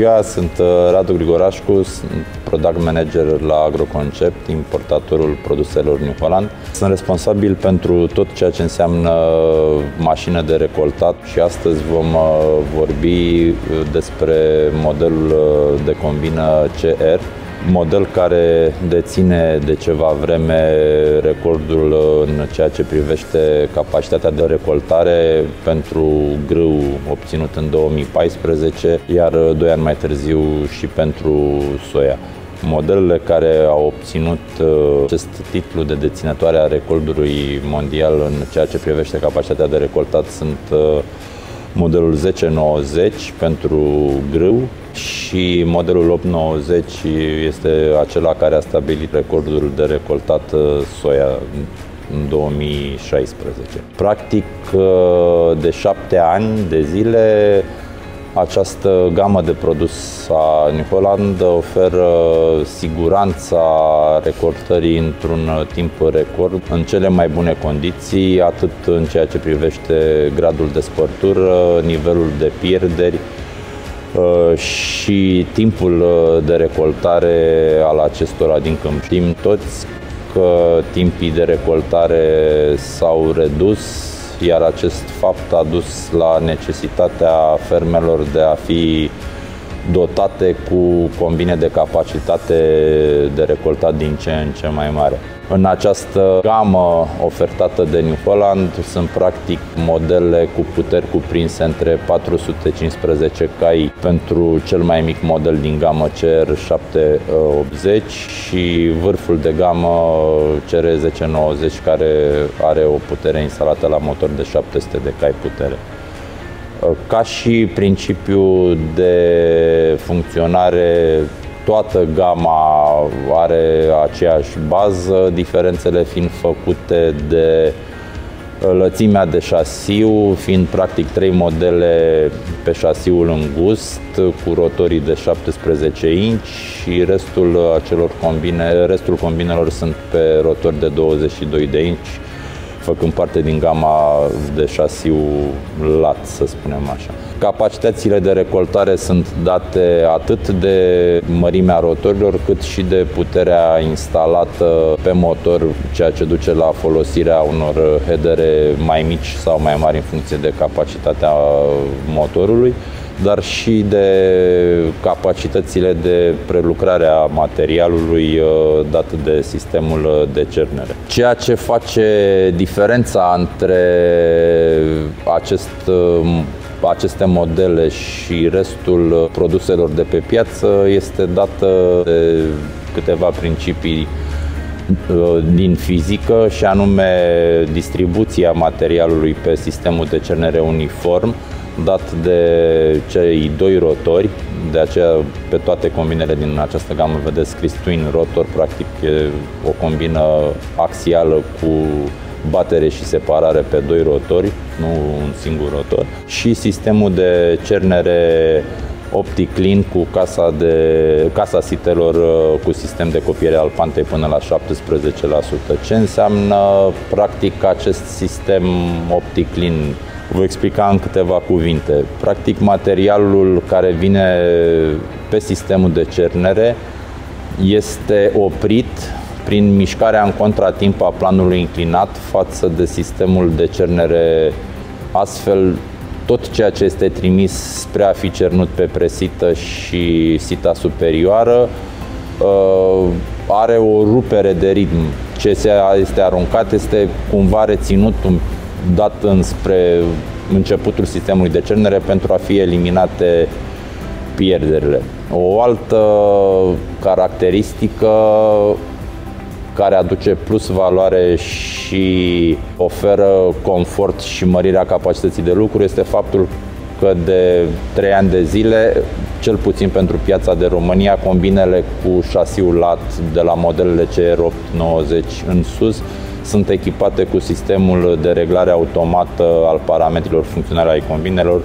Bună ziua, sunt uh, Radu Grigorașcu, sunt product manager la Agroconcept, importatorul produselor New Holland. Sunt responsabil pentru tot ceea ce înseamnă mașină de recoltat și astăzi vom uh, vorbi uh, despre modelul de combină CR, model care deține de ceva vreme recordul în ceea ce privește capacitatea de recoltare pentru grâu obținut în 2014, iar doi ani mai târziu și pentru soia. Modelele care au obținut uh, acest titlu de deținătoare a recordului mondial în ceea ce privește capacitatea de recoltat sunt uh, modelul 1090 pentru grâu și modelul 890 este acela care a stabilit recordul de recoltat uh, soia în 2016. Practic, uh, de șapte ani de zile, această gamă de produs a New Holland oferă siguranța recortării într-un timp record, în cele mai bune condiții, atât în ceea ce privește gradul de spărtură, nivelul de pierderi, uh, și timpul uh, de recoltare al acestora din câmp. Știm toți că timpii de recoltare s-au redus iar acest fapt a dus la necesitatea fermelor de a fi dotate cu combine de capacitate de recoltat din ce în ce mai mare. În această gamă ofertată de New Holland sunt practic modele cu puteri cuprinse între 415 cai pentru cel mai mic model din gamă CR780 și vârful de gamă CR1090 care are o putere instalată la motor de 700 de cai putere. Ca și principiu de funcționare toată gama are aceeași bază, diferențele fiind făcute de lățimea de șasiu, fiind practic trei modele pe șasiul îngust, cu rotorii de 17 inch și restul acelor combine, restul combinelor sunt pe rotori de 22 de inch, făcând parte din gama de șasiu lat, să spunem așa. Capacitățile de recoltare sunt date atât de mărimea rotorilor, cât și de puterea instalată pe motor, ceea ce duce la folosirea unor headere mai mici sau mai mari în funcție de capacitatea motorului dar și de capacitățile de prelucrare a materialului uh, dat de sistemul de cernere. Ceea ce face diferența între acest uh, aceste modele și restul produselor de pe piață este dată de câteva principii uh, din fizică și anume distribuția materialului pe sistemul de cernere uniform dat de cei doi rotori, de aceea pe toate combinele din această gamă vedeți scris Twin Rotor, practic e o combină axială cu batere și separare pe doi rotori, nu un singur rotor, și sistemul de cernere optic clean cu casa, de, casa sitelor uh, cu sistem de copiere al pantei până la 17%. Ce înseamnă practic acest sistem optic clean? Voi explica în câteva cuvinte. Practic materialul care vine pe sistemul de cernere este oprit prin mișcarea în contratimp a planului înclinat față de sistemul de cernere, astfel tot ceea ce este trimis spre a fi cernut pe presită și sita superioară uh, are o rupere de ritm. Ce este aruncat este cumva reținut un dat înspre începutul sistemului de cernere pentru a fi eliminate pierderile. O altă caracteristică care aduce plus valoare și oferă confort și mărirea capacității de lucru este faptul că de 3 ani de zile, cel puțin pentru piața de România, combinele cu șasiul lat de la modelele CR890 în sus sunt echipate cu sistemul de reglare automată al parametrilor funcționale ai combinelor,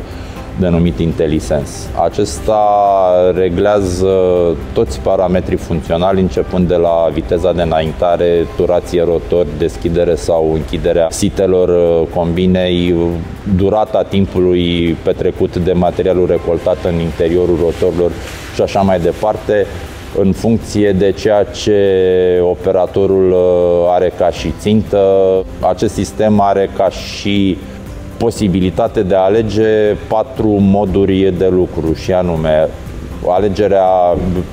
denumit IntelliSense. Acesta reglează toți parametrii funcționali, începând de la viteza de înaintare, turație rotor, deschidere sau închiderea sitelor uh, combinei, durata timpului petrecut de materialul recoltat în interiorul rotorilor și așa mai departe în funcție de ceea ce operatorul uh, are ca și țintă. Acest sistem are ca și posibilitate de a alege patru moduri de lucru și anume alegerea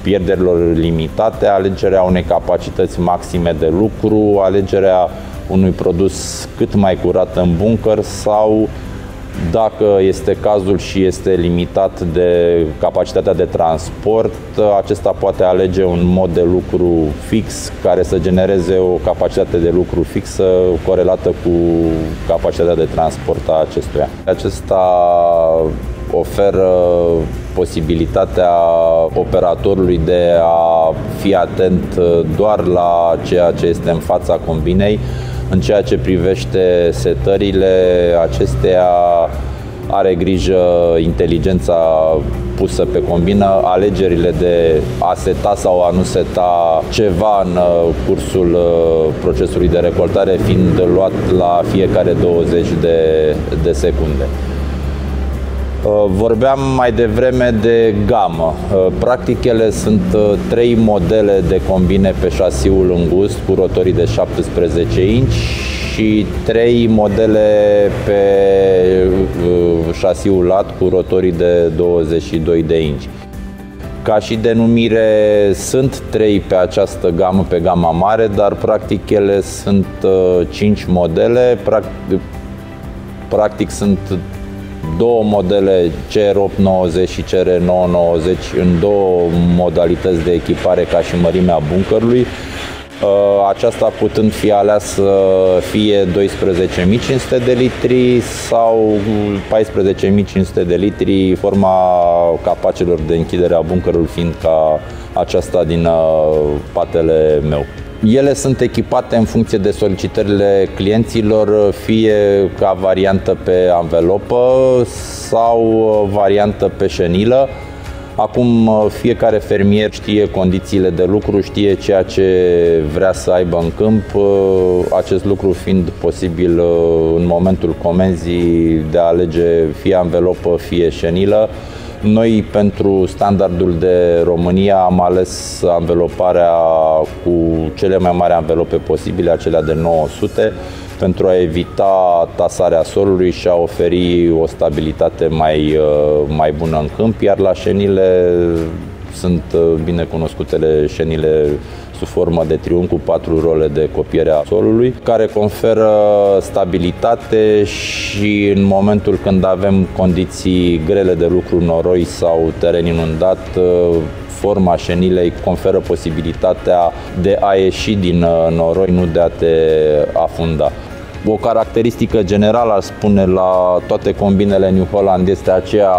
pierderilor limitate, alegerea unei capacități maxime de lucru, alegerea unui produs cât mai curat în bunker sau dacă este cazul și este limitat de capacitatea de transport, acesta poate alege un mod de lucru fix care să genereze o capacitate de lucru fixă corelată cu capacitatea de transport a acestuia. Acesta oferă posibilitatea operatorului de a fi atent doar la ceea ce este în fața combinei, în ceea ce privește setările acestea, are grijă inteligența pusă pe combină, alegerile de a seta sau a nu seta ceva în uh, cursul uh, procesului de recoltare fiind luat la fiecare 20 de, de secunde. Uh, vorbeam mai devreme de gamă. Uh, practic ele sunt uh, trei modele de combine pe șasiul îngust cu rotorii de 17 inch și trei modele pe șasiul lat cu rotorii de 22 de inch. Ca și denumire sunt trei pe această gamă, pe gama mare, dar practic ele sunt cinci modele, practic, practic sunt două modele CR890 și CR990 în două modalități de echipare ca și mărimea bunkerului. Uh, aceasta putând fi aleasă fie 12.500 de litri sau 14.500 de litri, forma capacelor de închidere a bunkerului fiind ca aceasta din uh, patele meu. Ele sunt echipate în funcție de solicitările clienților, fie ca variantă pe anvelopă sau variantă pe șenilă. Acum fiecare fermier știe condițiile de lucru, știe ceea ce vrea să aibă în câmp, acest lucru fiind posibil în momentul comenzii de a alege fie anvelopă, fie șenilă. Noi, pentru standardul de România, am ales anveloparea cu cele mai mari anvelope posibile, acelea de 900, pentru a evita tasarea solului și a oferi o stabilitate mai, uh, mai bună în câmp, iar la șenile sunt uh, bine cunoscutele șenile sub formă de triunghi cu patru role de copiere a solului, care conferă stabilitate și în momentul când avem condiții grele de lucru, noroi sau teren inundat, forma șenilei conferă posibilitatea de a ieși din uh, noroi, nu de a te afunda. O caracteristică generală, aș spune, la toate combinele New Holland este aceea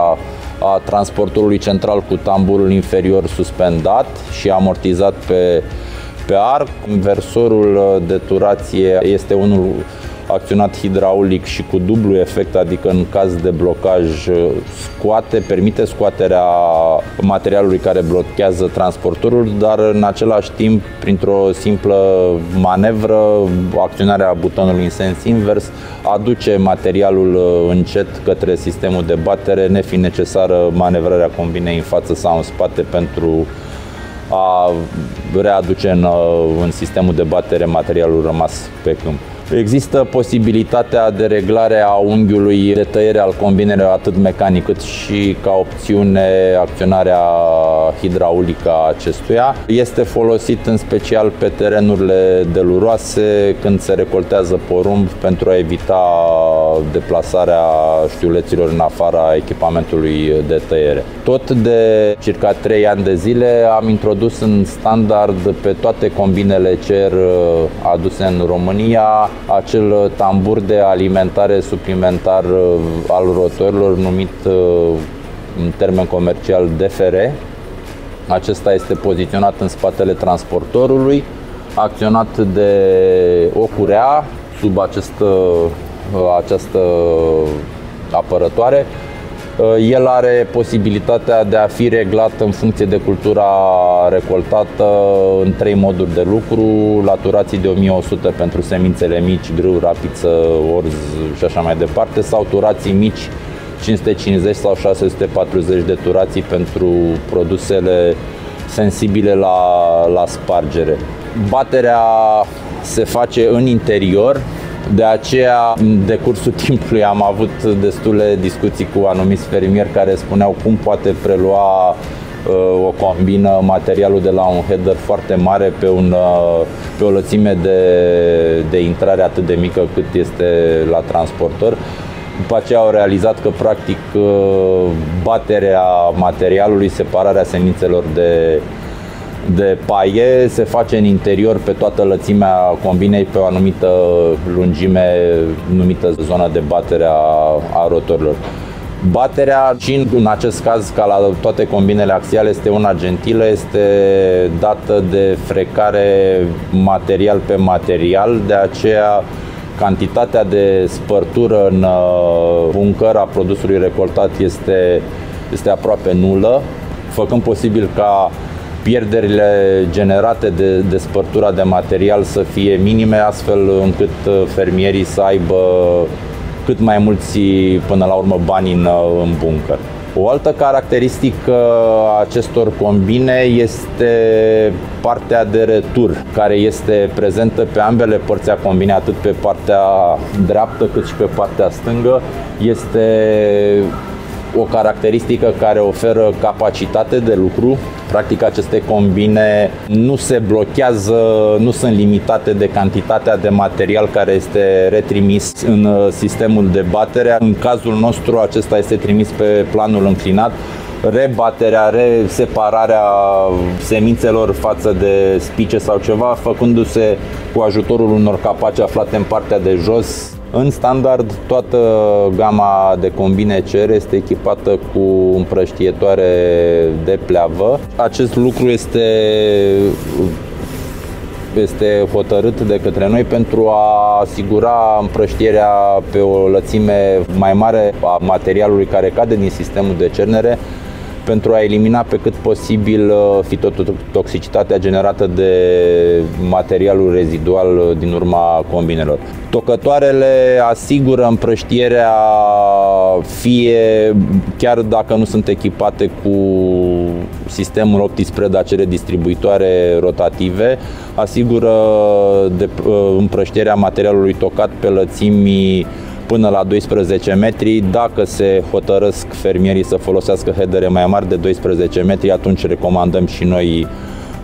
a transportorului central cu tamburul inferior suspendat și amortizat pe pe arc. Inversorul uh, de turație este unul acționat hidraulic și cu dublu efect, adică în caz de blocaj uh, scoate, permite scoaterea materialului care blochează transportorul, dar în același timp, printr-o simplă manevră, acționarea butonului în sens invers, aduce materialul uh, încet către sistemul de batere, nefiind necesară manevrarea combinei în față sau în spate pentru a readuce în, în sistemul de batere materialul rămas pe câmp. Există posibilitatea de reglare a unghiului de tăiere al combinelor atât mecanic cât și ca opțiune acționarea hidraulică a acestuia. Este folosit în special pe terenurile deluroase când se recoltează porumb pentru a evita deplasarea știuleților în afara echipamentului de tăiere. Tot de circa 3 ani de zile am introdus în standard pe toate combinele CER aduse în România acel tambur de alimentare suplimentar uh, al rotorilor numit uh, în termen comercial DFR. Acesta este poziționat în spatele transportorului, acționat de o curea sub această, uh, această apărătoare Uh, el are posibilitatea de a fi reglat în funcție de cultura recoltată în trei moduri de lucru, laturații de 1100 pentru semințele mici, grâu, rapiță, orz și așa mai departe, sau turații mici 550 sau 640 de turații pentru produsele sensibile la, la spargere. Baterea se face în interior, de aceea, în decursul timpului am avut destule discuții cu anumiți fermieri care spuneau cum poate prelua uh, o combină materialul de la un header foarte mare pe, un, uh, pe o lățime de, de intrare atât de mică cât este la transportor. După aceea au realizat că practic uh, baterea materialului, separarea semințelor de, de paie se face în interior pe toată lățimea combinei pe o anumită lungime numită zona de batere a, a rotorilor. Baterea, și în acest caz, ca la toate combinele axiale, este una gentilă, este dată de frecare material pe material, de aceea cantitatea de spărtură în uh, buncăr a produsului recoltat este, este aproape nulă, făcând posibil ca pierderile generate de, de spărtura de material să fie minime, astfel încât uh, fermierii să aibă cât mai mulți până la urmă bani în, uh, în buncăr. O altă caracteristică a acestor combine este partea de retur, care este prezentă pe ambele părți a combinei, atât pe partea dreaptă cât și pe partea stângă. Este o caracteristică care oferă capacitate de lucru. Practic aceste combine nu se blochează, nu sunt limitate de cantitatea de material care este retrimis în uh, sistemul de batere. În cazul nostru acesta este trimis pe planul înclinat rebaterea, resepararea semințelor față de spice sau ceva, făcându-se cu ajutorul unor capaci aflate în partea de jos, în standard, toată gama de combine CR este echipată cu împrăștietoare de pleavă. Acest lucru este este hotărât de către noi pentru a asigura împrăștierea pe o lățime mai mare a materialului care cade din sistemul de cernere pentru a elimina pe cât posibil uh, fitotoxicitatea generată de materialul rezidual uh, din urma combinelor. Tocătoarele asigură împrăștierea fie chiar dacă nu sunt echipate cu sistemul OptiSpread acele distribuitoare rotative, asigură de, uh, împrăștierea materialului tocat pe lățimii până la 12 metri. Dacă se hotărăsc fermierii să folosească headere mai mari de 12 metri, atunci recomandăm și noi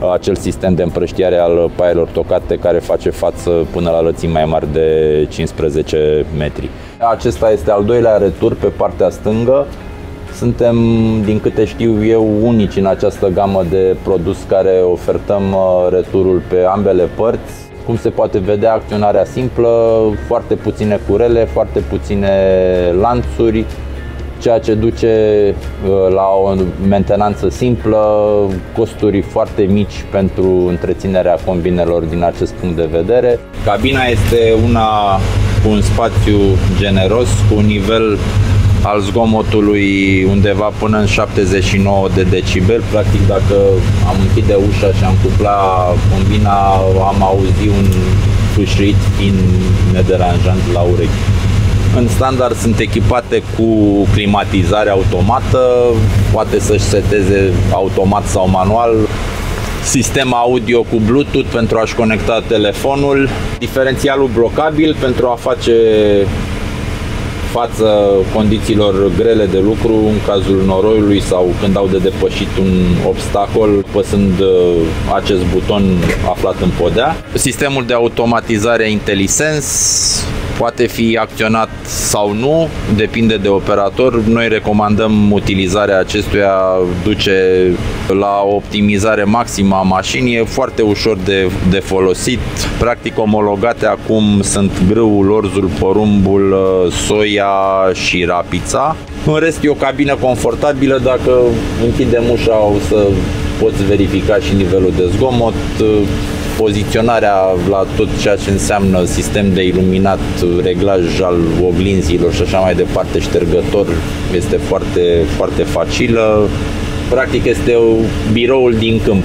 uh, acel sistem de împrăștiare al paielor tocate care face față până la lățimi mai mari de 15 metri. Acesta este al doilea retur pe partea stângă. Suntem, din câte știu eu, unici în această gamă de produs care ofertăm uh, returul pe ambele părți cum se poate vedea, acționarea simplă, foarte puține curele, foarte puține lanțuri, ceea ce duce uh, la o mentenanță simplă, costuri foarte mici pentru întreținerea combinelor din acest punct de vedere. Cabina este una cu un spațiu generos, cu un nivel al zgomotului undeva până în 79 de decibel. Practic dacă am închide ușa și am cupla combina, am auzit un fâșrit fin nederanjant la urechi. În standard sunt echipate cu climatizare automată, poate să-și seteze automat sau manual, sistem audio cu Bluetooth pentru a-și conecta telefonul, diferențialul blocabil pentru a face față condițiilor grele de lucru în cazul noroiului sau când au de depășit un obstacol păsând uh, acest buton aflat în podea. Sistemul de automatizare IntelliSense poate fi acționat sau nu, depinde de operator. Noi recomandăm utilizarea acestuia, duce la o optimizare maximă a mașinii, e foarte ușor de, de folosit. Practic omologate acum sunt grâul, orzul, porumbul, soia și rapița. În rest e o cabină confortabilă, dacă închidem ușa o să poți verifica și nivelul de zgomot poziționarea la tot ceea ce înseamnă sistem de iluminat, reglaj al oglinzilor și așa mai departe, ștergător, este foarte, foarte facilă. Practic este biroul din câmp.